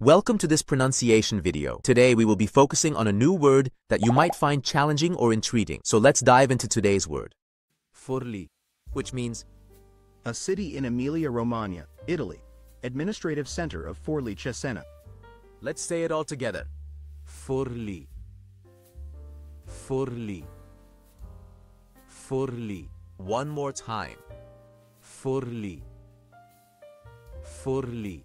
Welcome to this pronunciation video. Today we will be focusing on a new word that you might find challenging or intriguing. So let's dive into today's word. Forlì, which means a city in Emilia-Romagna, Italy, administrative center of Forlì Cesena. Let's say it all together. Forlì. Forlì. Forlì. One more time. Forlì. Forlì.